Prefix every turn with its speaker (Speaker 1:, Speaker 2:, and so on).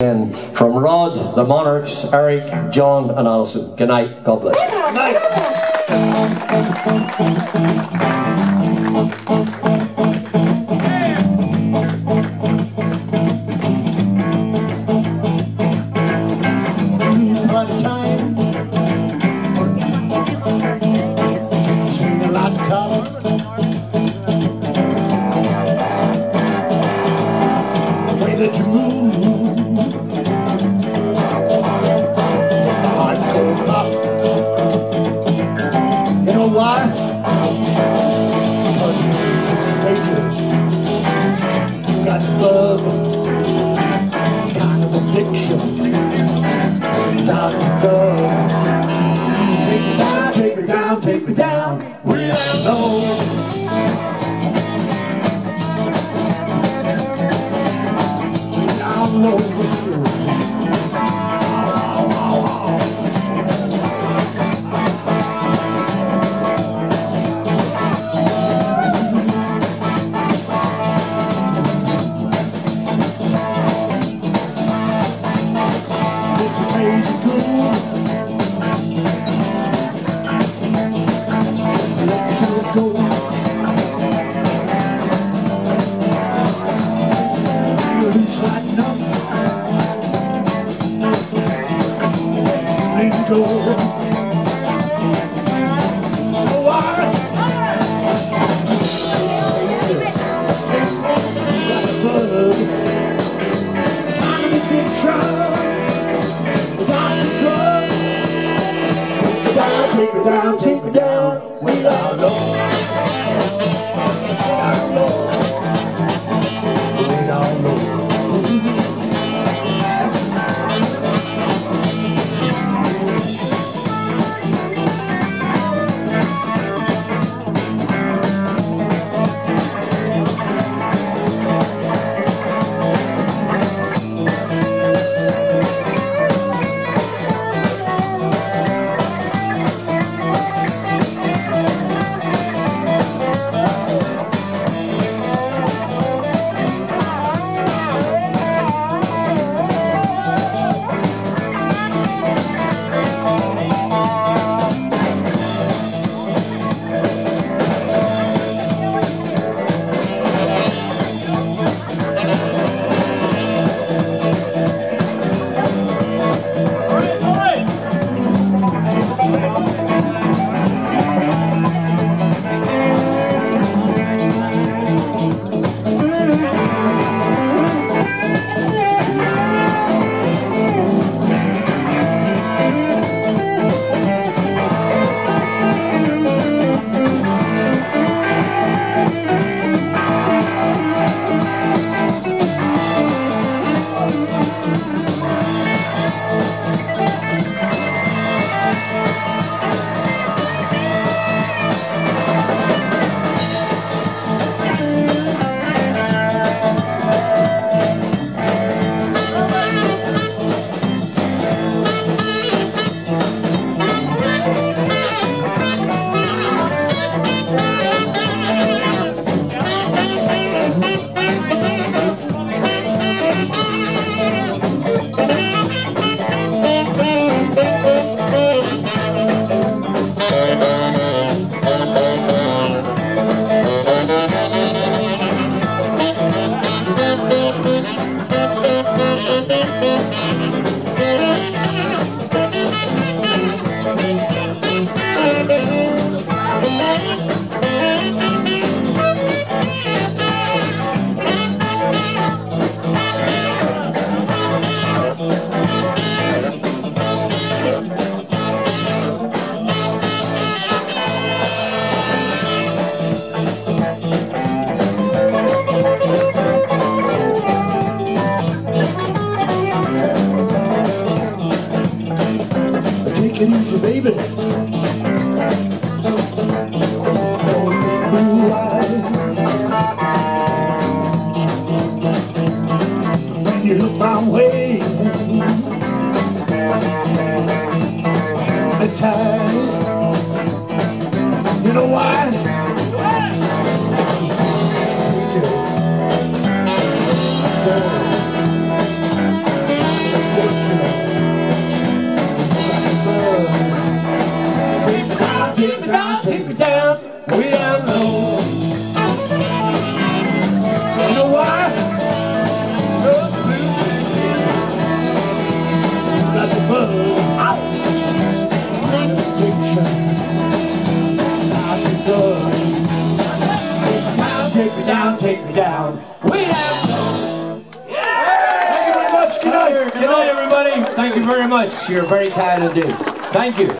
Speaker 1: And from Rod, the Monarchs, Eric, John, and Alison. Good night. God bless. Good
Speaker 2: night. we ain't alone. Know choose your baby. Big blue eyes. When you look my way. Down, take me down. We have Way
Speaker 1: down. Thank you very much. Good night. Good night, everybody. Thank you very much. You're very kind indeed. Thank you.